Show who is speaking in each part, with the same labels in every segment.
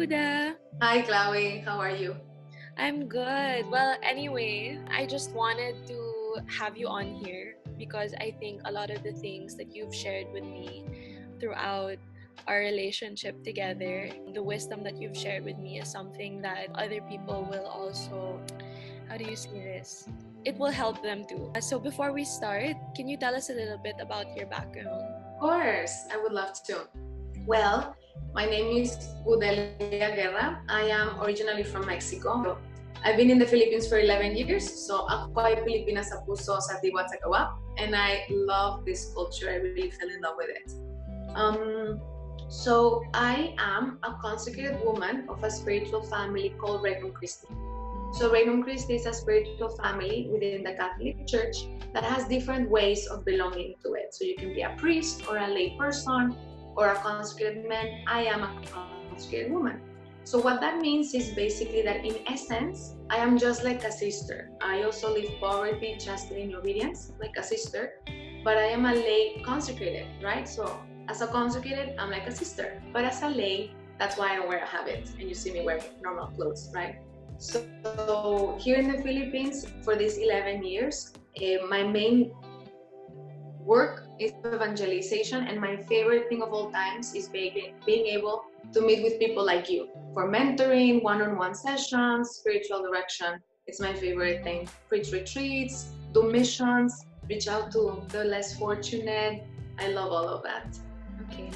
Speaker 1: Huda.
Speaker 2: Hi, Chloe. How are you?
Speaker 1: I'm good. Well, anyway, I just wanted to have you on here because I think a lot of the things that you've shared with me throughout our relationship together, the wisdom that you've shared with me is something that other people will also, how do you say this? It will help them too. So before we start, can you tell us a little bit about your background?
Speaker 2: Of course, I would love to. Well, my name is Gudelia Guerra. I am originally from Mexico. I've been in the Philippines for 11 years, so ako ay Pilipina sa puso sa Tagawa, and I love this culture. I really fell in love with it. Um, so I am a consecrated woman of a spiritual family called Regnum Christi. So Regnum Christi is a spiritual family within the Catholic Church that has different ways of belonging to it. So you can be a priest or a lay person or a consecrated man. I am a consecrated woman. So what that means is basically that in essence, I am just like a sister. I also live poverty, chastity, and obedience, like a sister, but I am a lay consecrated, right? So as a consecrated, I'm like a sister, but as a lay, that's why I wear a habit, and you see me wearing normal clothes, right? So, so here in the Philippines, for these 11 years, uh, my main work is evangelization, and my favorite thing of all times is being, being able to meet with people like you for mentoring, one-on-one sessions, spiritual direction. It's my favorite thing. Preach retreats, do missions, reach out to the less fortunate. I love all of that.
Speaker 1: Okay.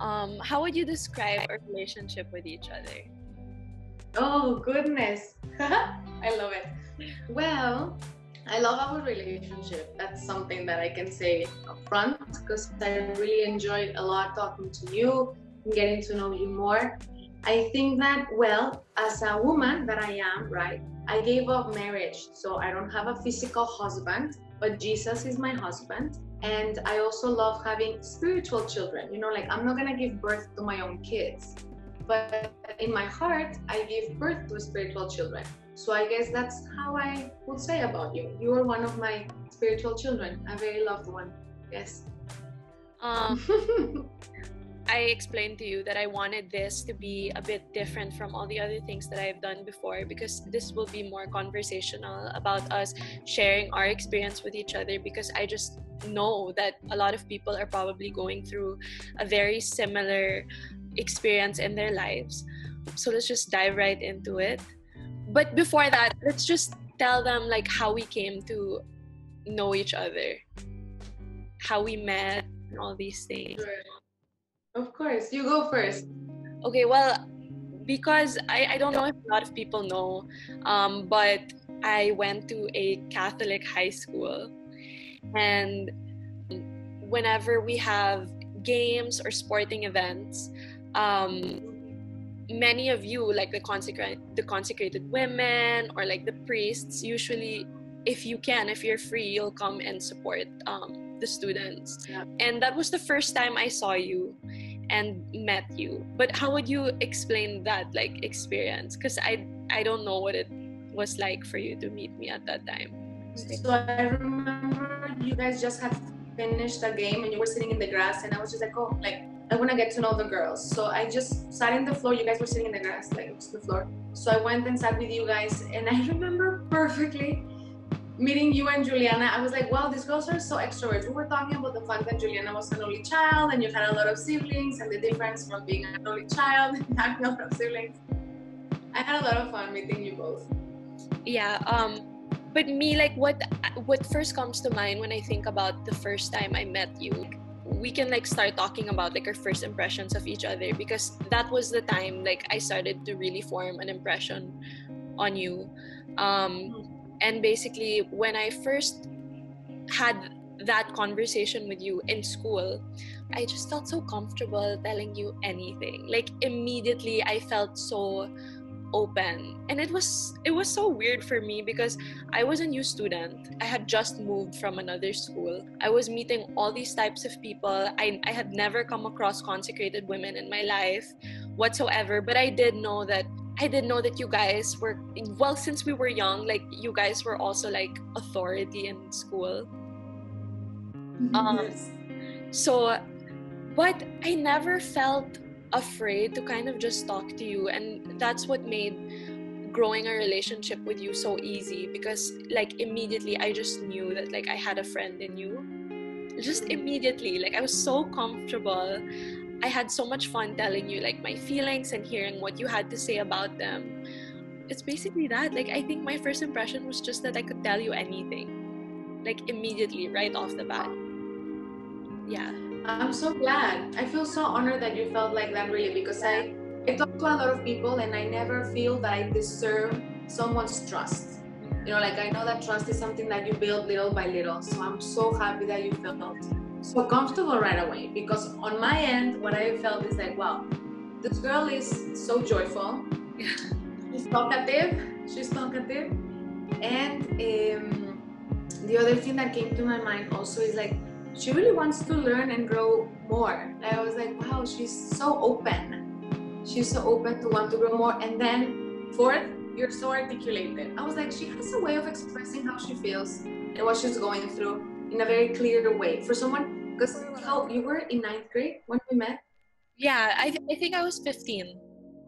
Speaker 1: Um, how would you describe our relationship with each other?
Speaker 2: Oh goodness, I love it. Well, I love our relationship. That's something that I can say upfront because I really enjoyed a lot talking to you getting to know you more. I think that, well, as a woman that I am, right, I gave up marriage. So I don't have a physical husband, but Jesus is my husband. And I also love having spiritual children. You know, like I'm not going to give birth to my own kids, but in my heart, I give birth to spiritual children. So I guess that's how I would say about you. You are one of my spiritual children, a very loved one. Yes.
Speaker 1: Um, I explained to you that I wanted this to be a bit different from all the other things that I've done before because this will be more conversational about us sharing our experience with each other because I just know that a lot of people are probably going through a very similar experience in their lives. So let's just dive right into it. But before that, let's just tell them like how we came to know each other, how we met, and all these things.
Speaker 2: Sure. Of course, you go first.
Speaker 1: Okay, well, because I, I don't know if a lot of people know, um, but I went to a Catholic high school. And whenever we have games or sporting events, um, many of you, like the consecrated, the consecrated women or like the priests, usually, if you can, if you're free, you'll come and support um, the students.
Speaker 2: Yeah.
Speaker 1: And that was the first time I saw you and met you but how would you explain that like experience because i i don't know what it was like for you to meet me at that time
Speaker 2: so i remember you guys just had finished the game and you were sitting in the grass and i was just like oh like i want to get to know the girls so i just sat in the floor you guys were sitting in the grass like to the floor so i went and sat with you guys and i remember perfectly meeting you and Juliana, I was like, wow, these girls are so extroverts. We were talking about the fact that Juliana was an only child and you had a lot of siblings and the difference from being an only child and having a lot of siblings. I had a lot of fun meeting you both.
Speaker 1: Yeah, um, but me, like what what first comes to mind when I think about the first time I met you, we can like start talking about like our first impressions of each other because that was the time like I started to really form an impression on you. Um, and basically when i first had that conversation with you in school i just felt so comfortable telling you anything like immediately i felt so open. And it was it was so weird for me because i was a new student. I had just moved from another school. I was meeting all these types of people. I, I had never come across consecrated women in my life whatsoever but i did know that I didn't know that you guys were well since we were young like you guys were also like authority in school. Um
Speaker 2: yes.
Speaker 1: so but I never felt afraid to kind of just talk to you. And that's what made growing a relationship with you so easy because like immediately I just knew that like I had a friend in you. Just immediately like I was so comfortable. I had so much fun telling you like my feelings and hearing what you had to say about them. It's basically that. Like I think my first impression was just that I could tell you anything like immediately right off the bat. Yeah
Speaker 2: I'm so glad. I feel so honored that you felt like that really because I I talk to a lot of people and I never feel that I deserve someone's trust. You know, like I know that trust is something that you build little by little. So I'm so happy that you felt so comfortable right away because on my end, what I felt is like, wow, this girl is so joyful. She's talkative. She's talkative. And um, the other thing that came to my mind also is like, she really wants to learn and grow more. I was like, wow, she's so open. She's so open to want to grow more. And then fourth, you're so articulated. I was like, she has a way of expressing how she feels and what she's going through in a very clear way. For someone, because how you were in ninth grade when we met?
Speaker 1: Yeah, I, th- I think I was 15.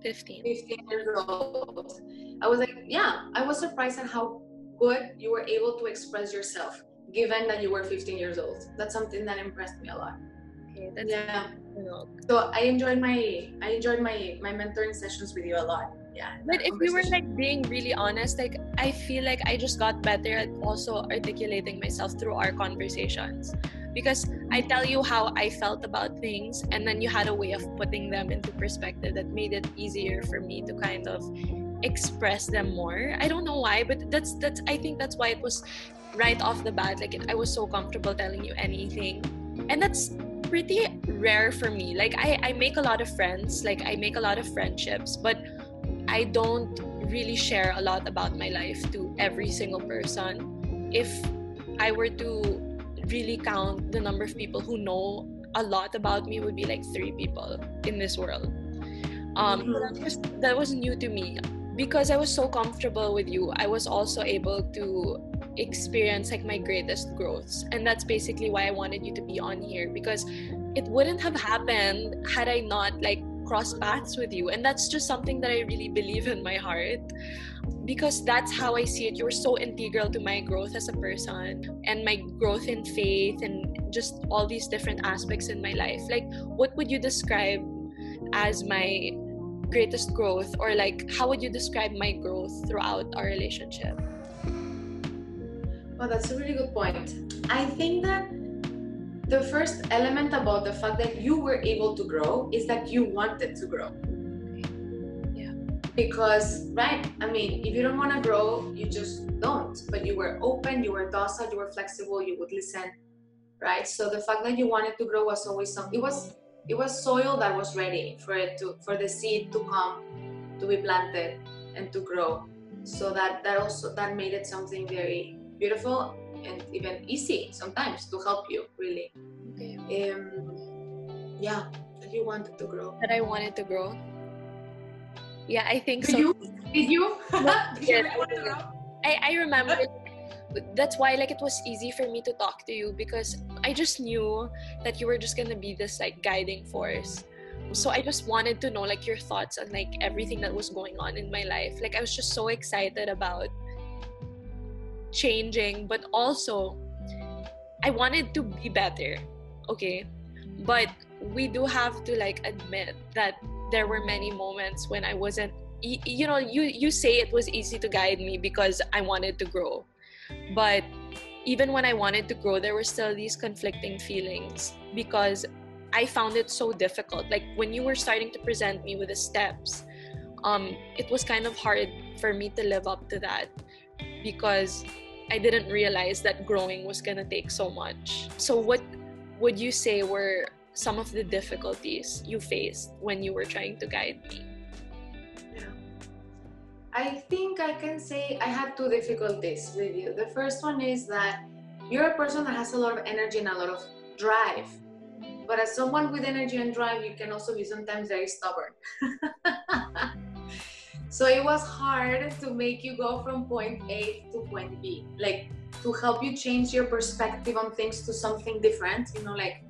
Speaker 1: 15.
Speaker 2: 15 years old. I was like, yeah, I was surprised at how good you were able to express yourself given that you were 15 years old. That's something that impressed me a lot.
Speaker 1: Okay, that's
Speaker 2: yeah. So I enjoyed my I enjoyed my my mentoring sessions with you a lot. Yeah.
Speaker 1: But if we were like being really honest, like I feel like I just got better at also articulating myself through our conversations. Because I tell you how I felt about things and then you had a way of putting them into perspective that made it easier for me to kind of express them more. I don't know why, but that's that's I think that's why it was right off the bat like i was so comfortable telling you anything. And that's pretty rare for me. Like I, I make a lot of friends like i make a lot of friendships but i don't really share a lot about my life to every single person. If i were to really count the number of people who know a lot about me would be like three people in this world. Um mm-hmm. that, was, that was new to me because i was so comfortable with you i was also able to experience like my greatest growths. And that's basically why i wanted you to be on here because it wouldn't have happened had i not like crossed paths with you. And that's just something that i really believe in my heart because that's how i see it. You're so integral to my growth as a person and my growth in faith and just all these different aspects in my life. Like what would you describe as my greatest growth or like how would you describe my growth throughout our relationship
Speaker 2: well that's a really good point. I think that the first element about the fact that you were able to grow is that you wanted to grow.
Speaker 1: Yeah.
Speaker 2: Because, right, I mean, if you don't want to grow, you just don't. But you were open, you were docile, you were flexible, you would listen, right? So the fact that you wanted to grow was always something. It was it was soil that was ready for it to for the seed to come, to be planted, and to grow. So that that also that made it something very beautiful and even easy sometimes to help you really.
Speaker 1: Okay.
Speaker 2: um, yeah that you wanted to grow.
Speaker 1: That i wanted to grow? Yeah i think
Speaker 2: did
Speaker 1: so.
Speaker 2: you? Did you,
Speaker 1: did you really I, I remember. That's why like it was easy for me to talk to you because i just knew that you were just gonna be this like guiding force so i just wanted to know like your thoughts on like everything that was going on in my life like i was just so excited about changing, but also I wanted to be better. Okay. But we do have to like admit that there were many moments when I wasn't you know you you say it was easy to guide me because I wanted to grow. But even when I wanted to grow there were still these conflicting feelings because I found it so difficult. Like when you were starting to present me with the steps, um, it was kind of hard for me to live up to that because I didn't realize that growing was gonna take so much. So, what would you say were some of the difficulties you faced when you were trying to guide me?
Speaker 2: I think I can say I had two difficulties with you. The first one is that you're a person that has a lot of energy and a lot of drive. But as someone with energy and drive, you can also be sometimes very stubborn. So it was hard to make you go from point A to point B, like to help you change your perspective on things to something different, you know, like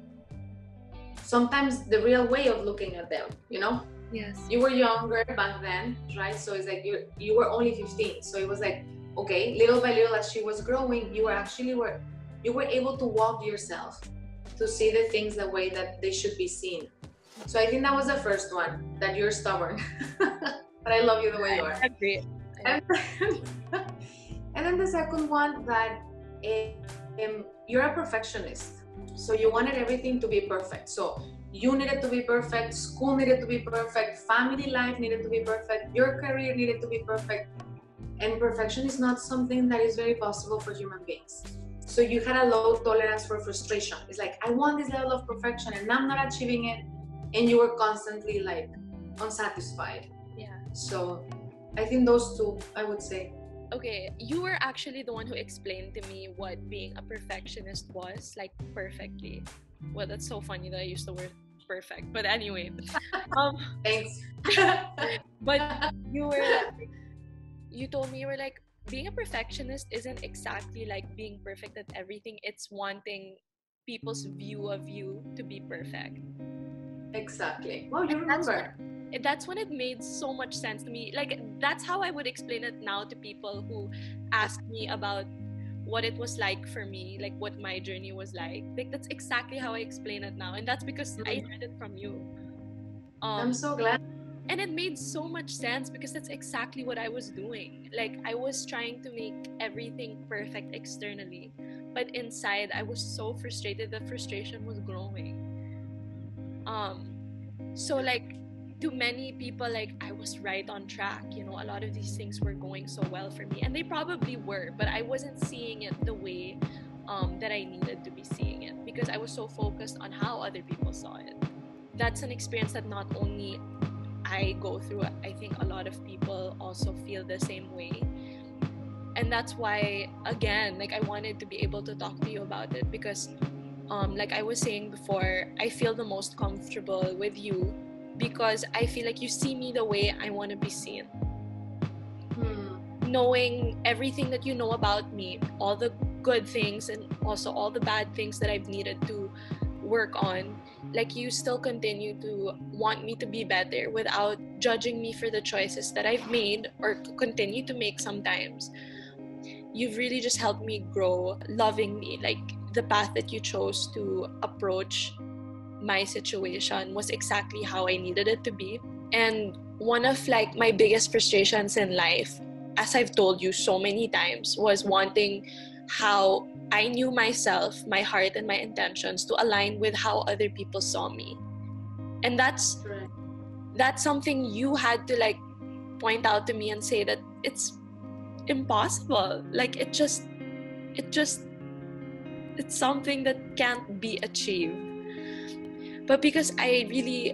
Speaker 2: sometimes the real way of looking at them you know
Speaker 1: Yes.
Speaker 2: you were younger back then right? So it's like you you were only 15 so it was like okay little by little as she was growing you were actually were you were able to walk yourself to see the things the way that they should be seen. So i think that was the first one that you're stubborn. But i love you the way you are.
Speaker 1: I agree.
Speaker 2: and then, and then the second one that um, you're a perfectionist. So you wanted everything to be perfect. So you needed to be perfect school needed to be perfect family life needed to be perfect your career needed to be perfect. And perfection is not something that is very possible for human beings. So you had a low tolerance for frustration. It's like i want this level of perfection and i'm not achieving it. And you were constantly like unsatisfied.
Speaker 1: Yeah.
Speaker 2: so i think those two i would say.
Speaker 1: Okay, you were actually the one who explained to me what being a perfectionist was, like perfectly. Well, that's so funny that I used the word perfect. But anyway, um,
Speaker 2: thanks
Speaker 1: but you were like, you told me you were like being a perfectionist isn't exactly like being perfect at everything. It's wanting people's view of you to be perfect.
Speaker 2: exactly well you
Speaker 1: And that's
Speaker 2: remember
Speaker 1: That's when it made so much sense to me. Like that's how I would explain it now to people who ask me about what it was like for me, like what my journey was like. Like that's exactly how I explain it now, and that's because I heard it from you. Um,
Speaker 2: i'm so glad
Speaker 1: and it made so much sense because that's exactly what I was doing. Like I was trying to make everything perfect externally, but inside I was so frustrated. The frustration was growing. Um, so like to many people, like I was right on track. You know, a lot of these things were going so well for me, and they probably were, but I wasn't seeing it the way um, that I needed to be seeing it because I was so focused on how other people saw it. That's an experience that not only I go through, I think a lot of people also feel the same way. And that's why, again, like I wanted to be able to talk to you about it because, um, like I was saying before, I feel the most comfortable with you because I feel like you see me the way I want to be seen.
Speaker 2: Hmm.
Speaker 1: Knowing everything that you know about me, all the good things and also all the bad things that I've needed to work on, like you still continue to want me to be better without judging me for the choices that I've made or continue to make sometimes. You've really just helped me grow loving me. Like the path that you chose to approach my situation was exactly how I needed it to be. And one of like my biggest frustrations in life, as I've told you so many times, was wanting how I knew myself, my heart, and my intentions to align with how other people saw me. And that's that's something you had to like point out to me and say that it's impossible. Like it just it just it's something that can't be achieved. But because I really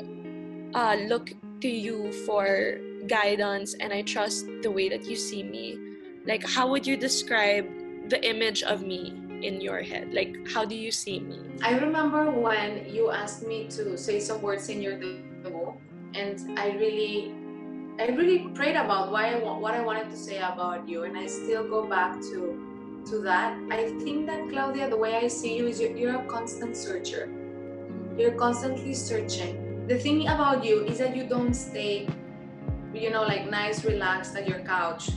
Speaker 1: uh, look to you for guidance and I trust the way that you see me, like how would you describe the image of me in your head? Like how do you see me?
Speaker 2: I remember when you asked me to say some words in your debut, and I really, I really prayed about why I what I wanted to say about you, and I still go back to, to that. I think that Claudia, the way I see you is you're, you're a constant searcher. You're constantly searching. The thing about you is that you don't stay, you know, like nice, relaxed at your couch,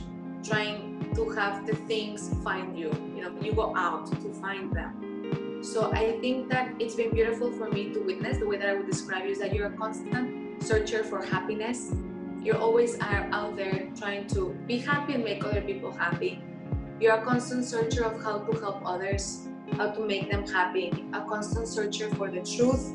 Speaker 2: trying to have the things find you. You know, you go out to find them. So I think that it's been beautiful for me to witness. The way that I would describe you is that you're a constant searcher for happiness. You're always out there trying to be happy and make other people happy. You're a constant searcher of how to help others, how to make them happy. A constant searcher for the truth,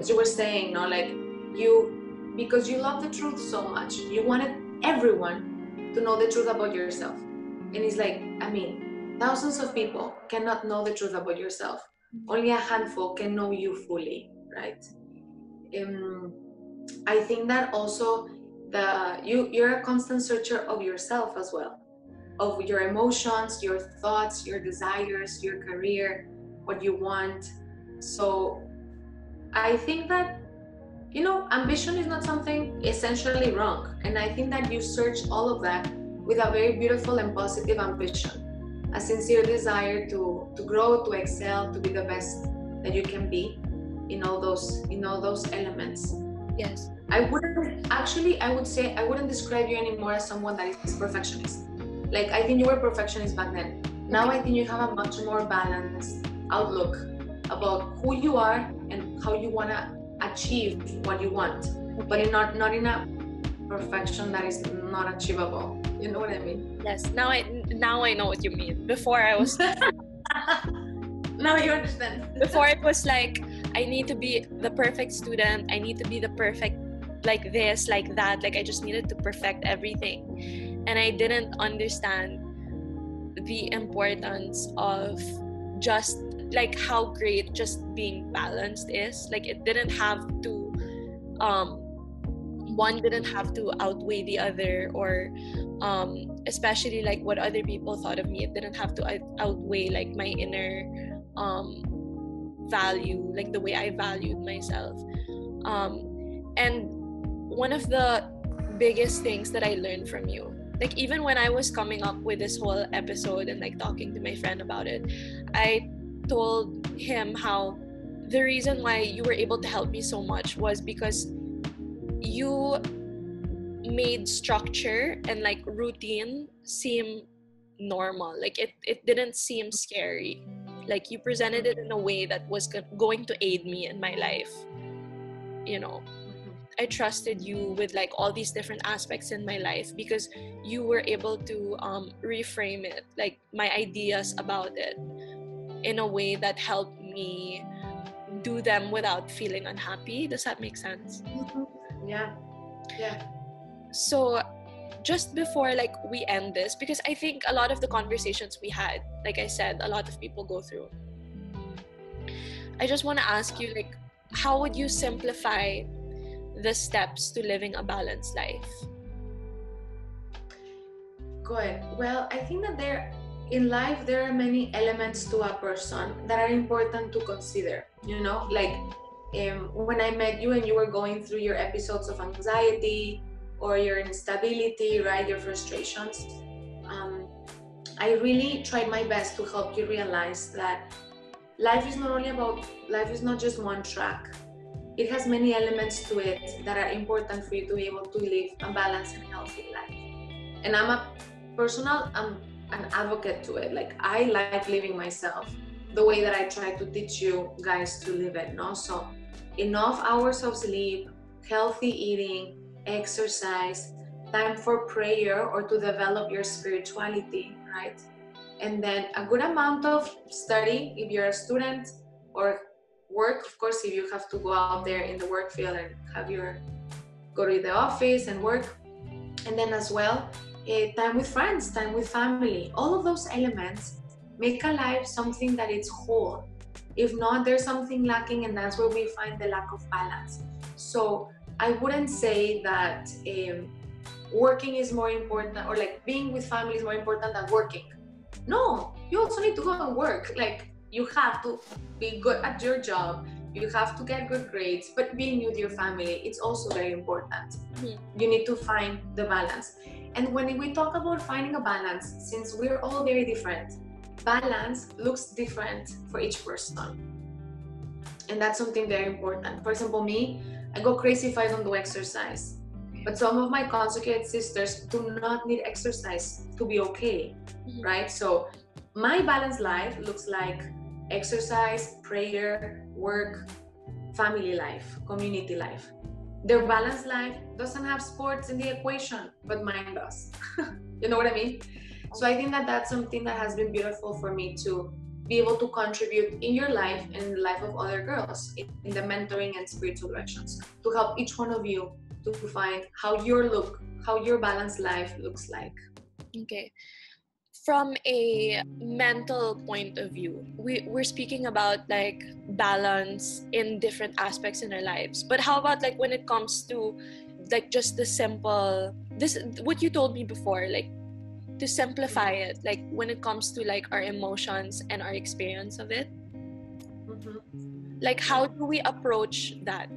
Speaker 2: as you were saying, no, like you, because you love the truth so much. You wanted everyone to know the truth about yourself. And it's like, I mean, thousands of people cannot know the truth about yourself only a handful can know you fully right um, i think that also the you you're a constant searcher of yourself as well of your emotions your thoughts your desires your career what you want so i think that you know ambition is not something essentially wrong and i think that you search all of that with a very beautiful and positive ambition a sincere desire to to grow to excel to be the best that you can be in all those in all those elements.
Speaker 1: Yes.
Speaker 2: I wouldn't actually I would say I wouldn't describe you anymore as someone that is perfectionist. Like I think you were perfectionist back then. Now I think you have a much more balanced outlook about who you are and how you wanna achieve what you want. But in not not in a perfection that is not achievable. You know what I mean?
Speaker 1: Yes. Now I now I know what you mean. Before I was
Speaker 2: now you understand.
Speaker 1: before it was like I need to be the perfect student. I need to be the perfect like this, like that. Like I just needed to perfect everything. And I didn't understand the importance of just like how great just being balanced is. Like it didn't have to um one didn't have to outweigh the other or um especially like what other people thought of me it didn't have to outweigh like my inner um value like the way i valued myself um and one of the biggest things that i learned from you like even when i was coming up with this whole episode and like talking to my friend about it i told him how the reason why you were able to help me so much was because you made structure and like routine seem normal. Like it it didn't seem scary. Like you presented it in a way that was going to aid me in my life you know i trusted you with like all these different aspects in my life because you were able to um, reframe it like my ideas about it in a way that helped me do them without feeling unhappy. Does that make sense?
Speaker 2: Yeah. Yeah.
Speaker 1: So just before like we end this because i think a lot of the conversations we had like i said a lot of people go through. I just want to ask you like how would you simplify the steps to living a balanced life
Speaker 2: good well i think that there in life there are many elements to a person that are important to consider you know like um, when i met you and you were going through your episodes of anxiety or your instability, right, your frustrations. Um, I really tried my best to help you realize that life is not only about, life is not just one track. It has many elements to it that are important for you to be able to live a balanced and healthy life. And I'm a personal, I'm an advocate to it. Like I like living myself the way that I try to teach you guys to live it. No, so enough hours of sleep, healthy eating, exercise, time for prayer or to develop your spirituality, right? And then a good amount of study if you're a student or work, of course, if you have to go out there in the work field and have your go to the office and work. And then as well, uh, time with friends, time with family, all of those elements make a life something that it's whole. If not, there's something lacking, and that's where we find the lack of balance. So I wouldn't say that um, working is more important or like being with family is more important than working. No, you also need to go and work. Like you have to be good at your job. You have to get good grades, but being with your family, it's also very important. Mm-hmm. You need to find the balance. And when we talk about finding a balance, since we're all very different, balance looks different for each person. And that's something very important. For example, me, I go crazy if I don't do exercise. But some of my conjugate sisters do not need exercise to be okay, mm-hmm. right? So my balanced life looks like exercise, prayer, work, family life, community life. Their balanced life doesn't have sports in the equation, but mine does. you know what I mean? So I think that that's something that has been beautiful for me to be able to contribute in your life and in the life of other girls in, in the mentoring and spiritual directions to help each one of you to find how your look, how your balanced life looks like.
Speaker 1: Okay. From a mental point of view, we, we're speaking about like balance in different aspects in our lives. But how about like when it comes to like just the simple this what you told me before, like to simplify it like when it comes to like our emotions and our experience of it mm-hmm. like how do we approach that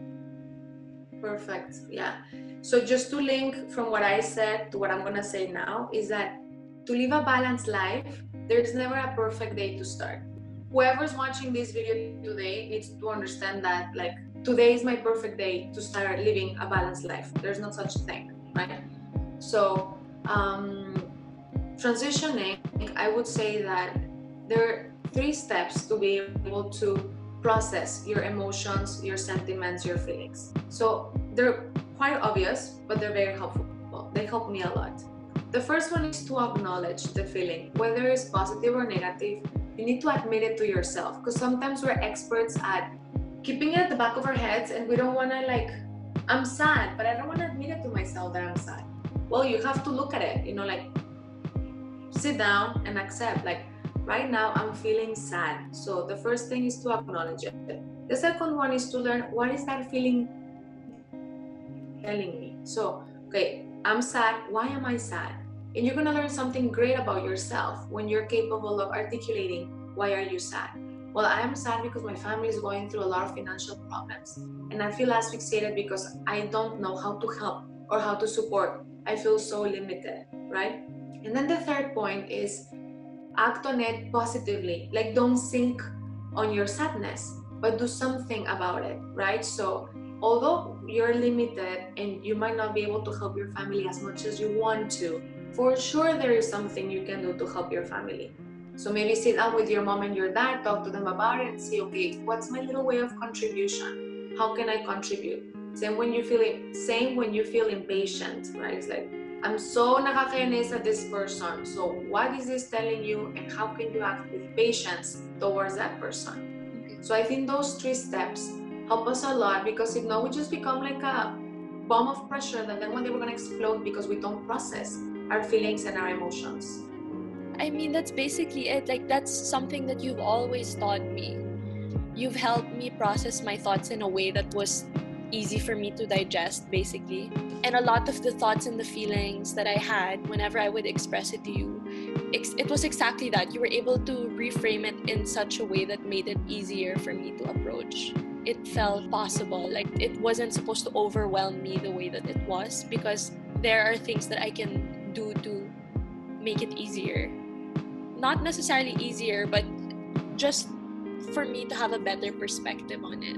Speaker 2: perfect yeah so just to link from what i said to what i'm gonna say now is that to live a balanced life there's never a perfect day to start whoever's watching this video today needs to understand that like today is my perfect day to start living a balanced life. There's no such thing, right? So um, transitioning, I would say that there are three steps to be able to process your emotions, your sentiments, your feelings. So they're quite obvious, but they're very helpful. They help me a lot. The first one is to acknowledge the feeling, whether it's positive or negative. You need to admit it to yourself because sometimes we're experts at keeping it at the back of our heads and we don't want to, like, I'm sad, but I don't want to admit it to myself that I'm sad. Well, you have to look at it, you know, like, sit down and accept, like, right now I'm feeling sad. So the first thing is to acknowledge it. The second one is to learn what is that feeling telling me. So, okay, I'm sad. Why am I sad? And you're gonna learn something great about yourself when you're capable of articulating why are you sad. Well, I am sad because my family is going through a lot of financial problems, and I feel asphyxiated because I don't know how to help or how to support. I feel so limited, right? And then the third point is act on it positively. Like don't sink on your sadness, but do something about it, right? So although you're limited and you might not be able to help your family as much as you want to, for sure there is something you can do to help your family. So maybe sit down with your mom and your dad, talk to them about it, and see, okay, what's my little way of contribution? How can I contribute? Same when you feel same when you feel impatient, right? It's like I'm so nakakainis at this person. So what is this telling you, and how can you act with patience towards that person? So I think those three steps help us a lot because if not, we just become like a bomb of pressure that then one day we're gonna explode because we don't process our feelings and our emotions.
Speaker 1: I mean, that's basically it. Like, that's something that you've always taught me. You've helped me process my thoughts in a way that was easy for me to digest, basically. And a lot of the thoughts and the feelings that I had whenever I would express it to you, it was exactly that. You were able to reframe it in such a way that made it easier for me to approach it felt possible. Like it wasn't supposed to overwhelm me the way that it was because there are things that I can do to make it easier. Not necessarily easier, but just for me to have a better perspective on it.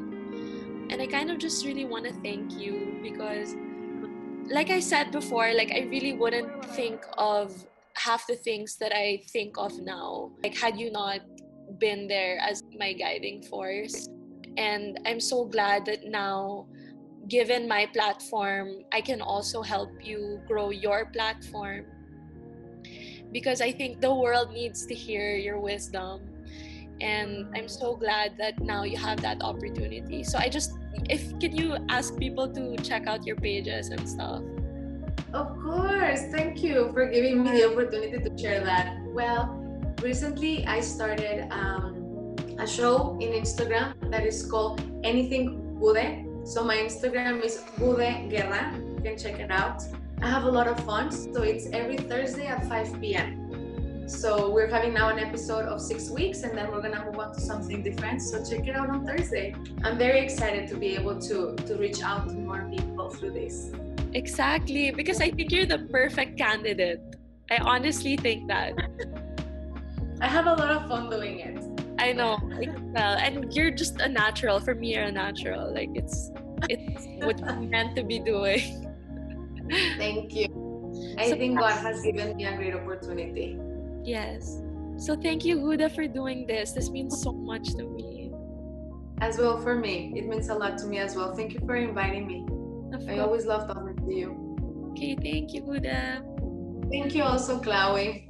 Speaker 1: And I kind of just really want to thank you because like I said before, like I really wouldn't think of half the things that I think of now. Like had you not been there as my guiding force. And I'm so glad that now, given my platform, I can also help you grow your platform. Because I think the world needs to hear your wisdom. And I'm so glad that now you have that opportunity. So I just, if can you ask people to check out your pages and stuff?
Speaker 2: Of course. Thank you for giving me the opportunity to share that. Well, recently I started um, a show in Instagram that is called Anything Gude. So my Instagram is Gude Guerra. You can check it out. I have a lot of fun. So it's every Thursday at 5 p.m. So we're having now an episode of six weeks and then we're gonna move on to something different. So check it out on Thursday. I'm very excited to be able to to reach out to more people through this.
Speaker 1: Exactly, because I think you're the perfect candidate. I honestly think that.
Speaker 2: I have a lot of fun doing it.
Speaker 1: I know. well, and you're just a natural. For me, you're a natural. Like it's it's what you meant to be doing.
Speaker 2: Thank you. I so, think God has given me a great opportunity.
Speaker 1: Yes. So thank you, Huda, for doing this. This means so much to me.
Speaker 2: As well for me. It means a lot to me as well. Thank you for inviting me. I always love talking to you.
Speaker 1: Okay, thank you, Huda.
Speaker 2: Thank you also, Chloe.